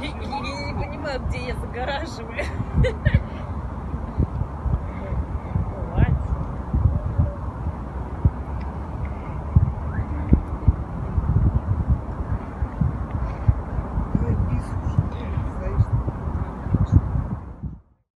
Я, я не понимаю, где я загораживаю.